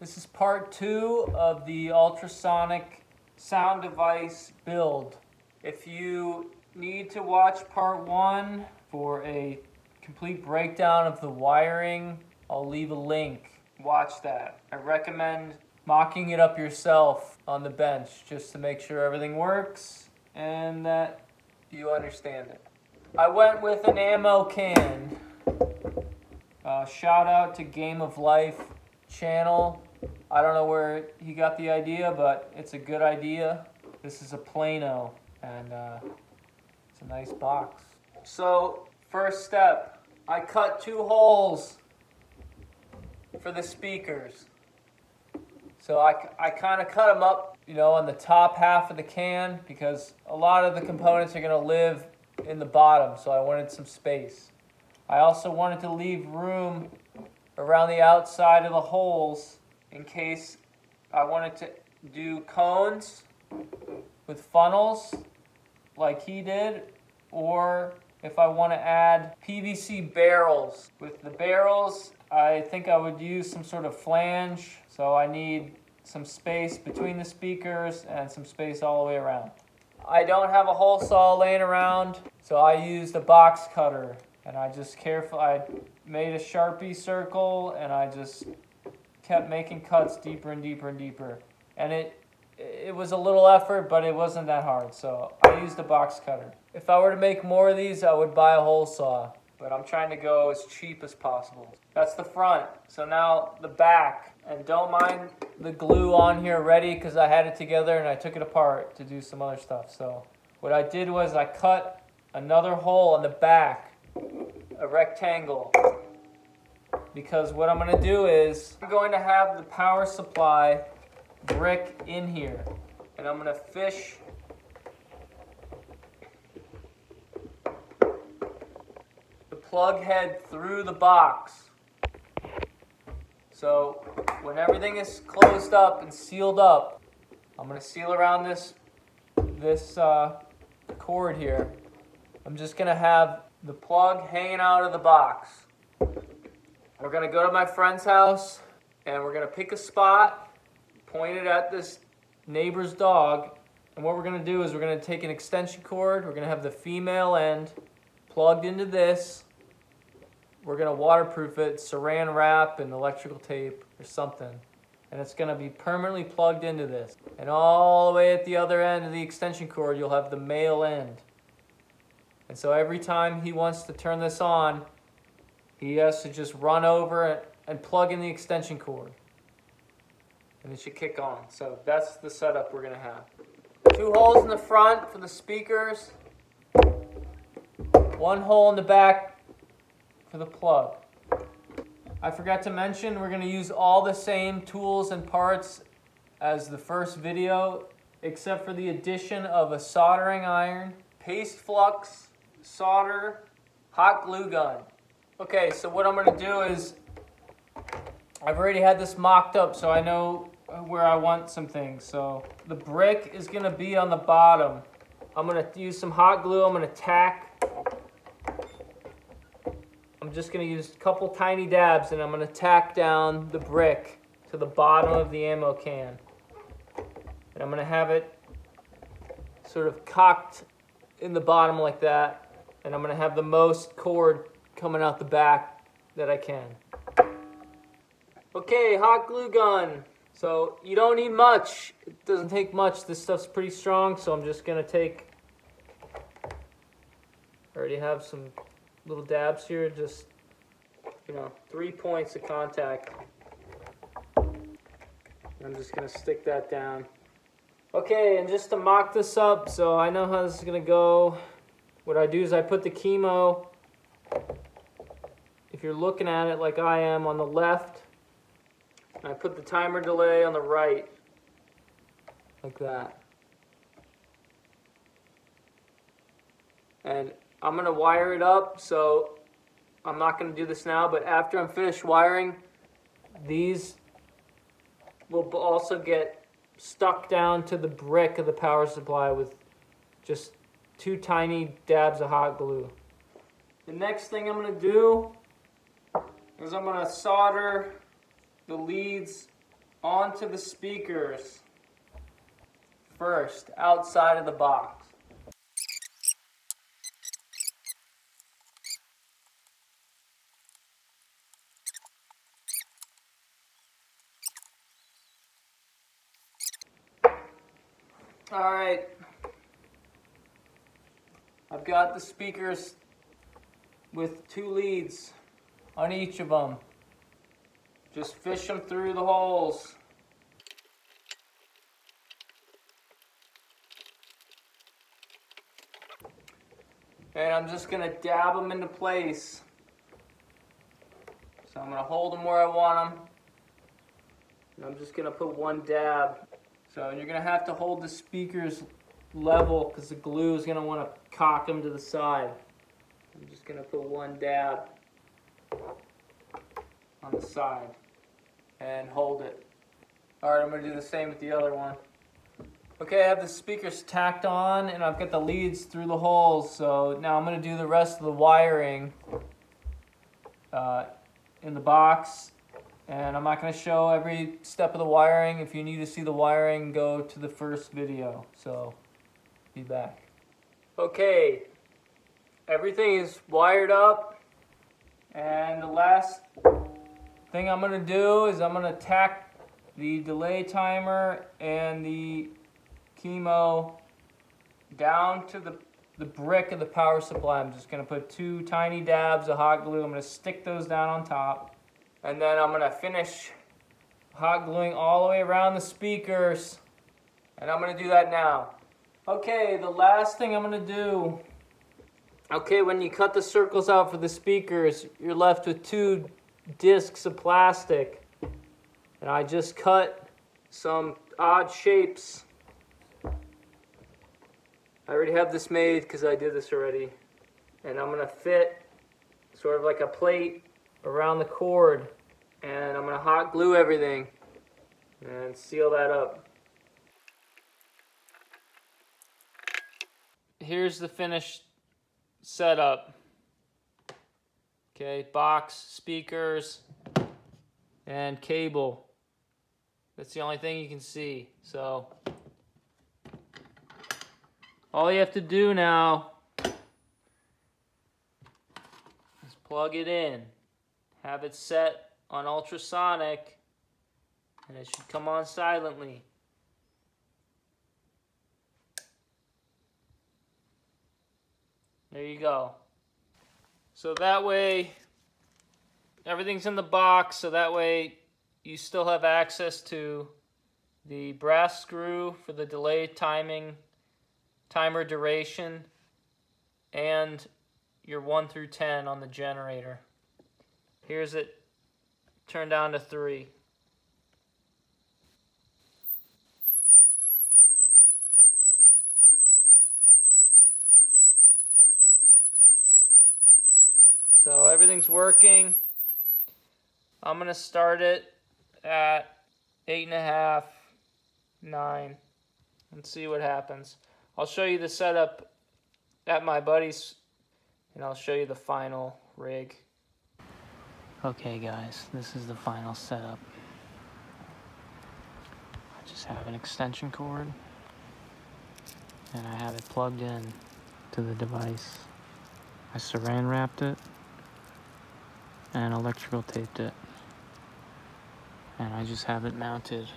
This is part two of the ultrasonic sound device build. If you need to watch part one for a complete breakdown of the wiring, I'll leave a link. Watch that. I recommend mocking it up yourself on the bench just to make sure everything works and that you understand it. I went with an ammo can. Uh, shout out to Game of Life channel. I don't know where he got the idea, but it's a good idea. This is a Plano, and uh, it's a nice box. So, first step, I cut two holes for the speakers. So I, I kind of cut them up, you know, on the top half of the can because a lot of the components are going to live in the bottom, so I wanted some space. I also wanted to leave room around the outside of the holes in case I wanted to do cones with funnels like he did, or if I want to add PVC barrels. With the barrels, I think I would use some sort of flange, so I need some space between the speakers and some space all the way around. I don't have a hole saw laying around, so I used a box cutter and I just carefully, I made a Sharpie circle and I just kept making cuts deeper and deeper and deeper. And it, it was a little effort, but it wasn't that hard, so I used a box cutter. If I were to make more of these, I would buy a hole saw, but I'm trying to go as cheap as possible. That's the front. So now the back. And don't mind the glue on here ready because I had it together and I took it apart to do some other stuff. So what I did was I cut another hole on the back, a rectangle. Because what I'm going to do is I'm going to have the power supply brick in here. And I'm going to fish the plug head through the box. So when everything is closed up and sealed up, I'm gonna seal around this, this uh, cord here. I'm just gonna have the plug hanging out of the box. We're gonna go to my friend's house and we're gonna pick a spot, point it at this neighbor's dog, and what we're gonna do is we're gonna take an extension cord, we're gonna have the female end plugged into this, we're gonna waterproof it, saran wrap and electrical tape or something. And it's gonna be permanently plugged into this. And all the way at the other end of the extension cord, you'll have the male end. And so every time he wants to turn this on, he has to just run over it and plug in the extension cord. And it should kick on. So that's the setup we're gonna have. Two holes in the front for the speakers. One hole in the back for the plug. I forgot to mention we're going to use all the same tools and parts as the first video except for the addition of a soldering iron, paste flux, solder, hot glue gun. Okay, so what I'm to do is I've already had this mocked up so I know where I want some things. So the brick is to be on the bottom. I'm to use some hot glue. I'm to tack I'm just to use a couple tiny dabs and I'm to tack down the brick to the bottom of the ammo can. And I'm to have it sort of cocked in the bottom like that. And I'm to have the most cord coming out the back that I can. Okay, hot glue gun. So you don't need much. It doesn't take much. This stuff's pretty strong, so I'm just to take... I already have some little dabs here, just, you know, three points of contact. I'm just gonna stick that down. Okay, and just to mock this up, so I know how this is gonna go, what I do is I put the Kemo, if you're looking at it like I am, on the left, I put the timer delay on the right, like that. And I'm going to wire it up, so I'm not going to do this now, but after I'm finished wiring, these will also get stuck down to the brick of the power supply with just two tiny dabs of hot glue. The next thing I'm going to do is I'm going to solder the leads onto the speakers first, outside of the box. All right. I've got the speakers with two leads on each of them. Just fish them through the holes. And I'm just gonna dab them into place. So I'm gonna hold them where I want them. And I'm just gonna put one dab. So you're gonna have to hold the speakers level because the glue is gonna wanna cock them to the side. I'm just gonna put one dab on the side and hold it. All right, I'm gonna do the same with the other one. Okay, I have the speakers tacked on and I've got the leads through the holes. So now I'm gonna do the rest of the wiring uh, in the box. And I'm not gonna show every step of the wiring. If you need to see the wiring, go to the first video. So, be back. Okay, everything is wired up. And the last thing I'm gonna do is I'm gonna tack the delay timer and the Kemo down to the, the brick of the power supply. I'm just gonna put two tiny dabs of hot glue. I'm gonna stick those down on top. And then I'm gonna finish hot gluing all the way around the speakers. And I'm gonna do that now. Okay, the last thing I'm gonna do. Okay, when you cut the circles out for the speakers, you're left with two discs of plastic. And I just cut some odd shapes I already have this made because I did this already. And I'm gonna fit sort of like a plate around the cord and I'm gonna hot glue everything and seal that up. Here's the finished setup. Okay, box, speakers, and cable. That's the only thing you can see. So all you have to do now is plug it in, have it set on ultrasonic, and it should come on silently. There you go. So that way, everything's in the box, so that way you still have access to the brass screw for the delay timing timer duration, and your 1 through 10 on the generator. Here's it turned down to 3. So everything's working. I'm going to start it at eight and a half, nine, and see what happens. I'll show you the setup at my buddy's and I'll show you the final rig. Okay guys, this is the final setup. I just have an extension cord and I have it plugged in to the device. I saran wrapped it and electrical taped it and I just have it mounted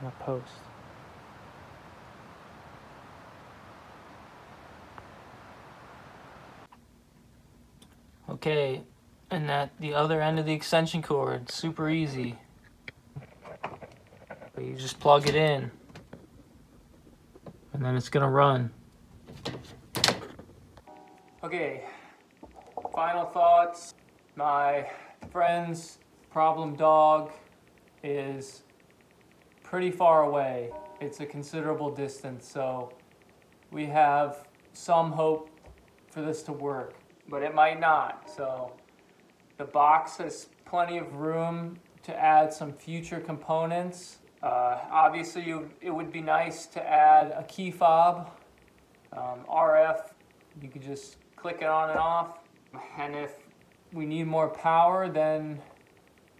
on a post. Okay, and at the other end of the extension cord, super easy. But you just plug it in, and then it's gonna run. Okay, final thoughts. My friend's problem dog is pretty far away. It's a considerable distance, so we have some hope for this to work, but it might not. So the box has plenty of room to add some future components. Uh, obviously, you, it would be nice to add a key fob, um, RF. You could just click it on and off. And if we need more power, then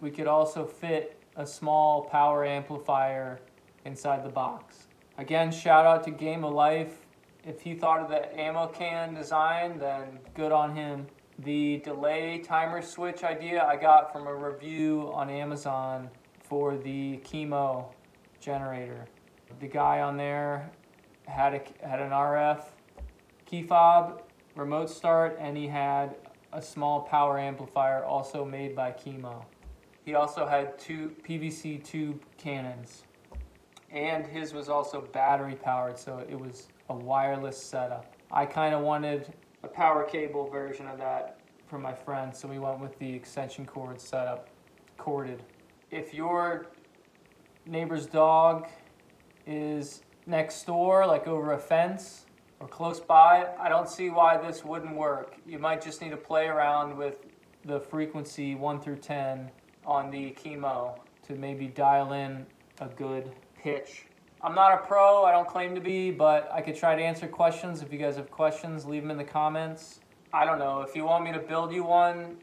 we could also fit a small power amplifier inside the box. Again, shout out to Game of Life. If he thought of the ammo can design, then good on him. The delay timer switch idea I got from a review on Amazon for the Kemo generator. The guy on there had a, had an RF key fob, remote start, and he had a small power amplifier also made by Kemo. He also had two PVC tube cannons. And his was also battery powered, so it was a wireless setup. I kind of wanted a power cable version of that for my friend, so we went with the extension cord setup, corded. If your neighbor's dog is next door, like over a fence or close by, I don't see why this wouldn't work. You might just need to play around with the frequency 1 through 10 on the Kemo to maybe dial in a good pitch. I'm not a pro, I don't claim to be, but I could try to answer questions. If you guys have questions, leave them in the comments. I don't know, if you want me to build you one,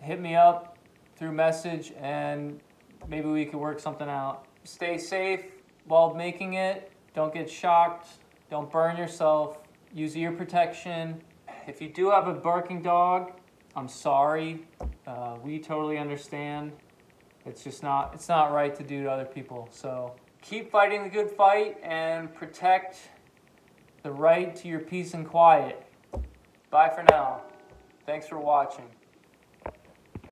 hit me up through message and maybe we could work something out. Stay safe while making it. Don't get shocked. Don't burn yourself. Use ear protection. If you do have a barking dog, I'm sorry. Uh, we totally understand. It's just not it's not right to do to other people. So keep fighting the good fight and protect the right to your peace and quiet. Bye for now. Thanks for watching.